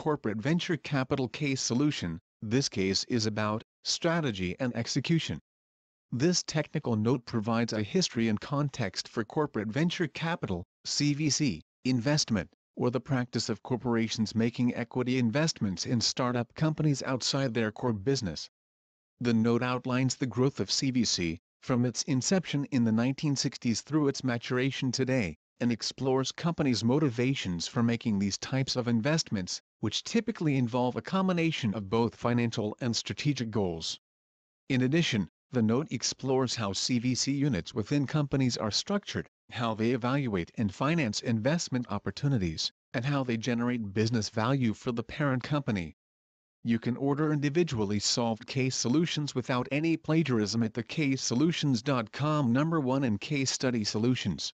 corporate venture capital case solution, this case is about strategy and execution. This technical note provides a history and context for corporate venture capital, CVC, investment, or the practice of corporations making equity investments in startup companies outside their core business. The note outlines the growth of CVC, from its inception in the 1960s through its maturation today, and explores companies' motivations for making these types of investments, which typically involve a combination of both financial and strategic goals. In addition, the note explores how CVC units within companies are structured, how they evaluate and finance investment opportunities, and how they generate business value for the parent company. You can order individually solved case solutions without any plagiarism at thecasesolutions.com number 1 and Case Study Solutions.